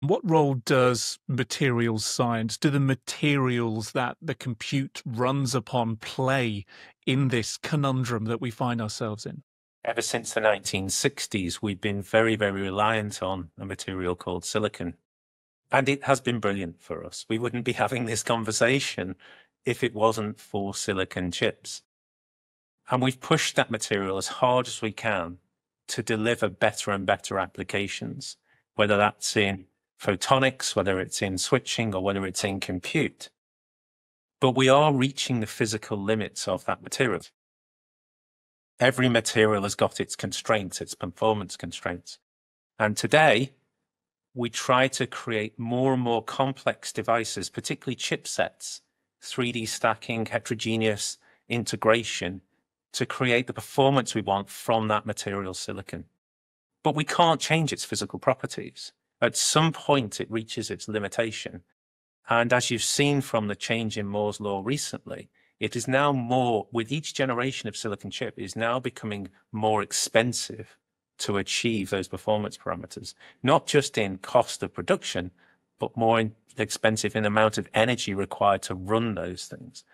What role does materials science, do the materials that the compute runs upon play in this conundrum that we find ourselves in? Ever since the 1960s, we've been very, very reliant on a material called silicon. And it has been brilliant for us. We wouldn't be having this conversation if it wasn't for silicon chips. And we've pushed that material as hard as we can to deliver better and better applications, whether that's in photonics, whether it's in switching or whether it's in compute. But we are reaching the physical limits of that material. Every material has got its constraints, its performance constraints. And today, we try to create more and more complex devices, particularly chipsets, 3D stacking, heterogeneous integration, to create the performance we want from that material silicon. But we can't change its physical properties at some point it reaches its limitation. And as you've seen from the change in Moore's law recently, it is now more, with each generation of silicon chip, is now becoming more expensive to achieve those performance parameters, not just in cost of production, but more expensive in amount of energy required to run those things.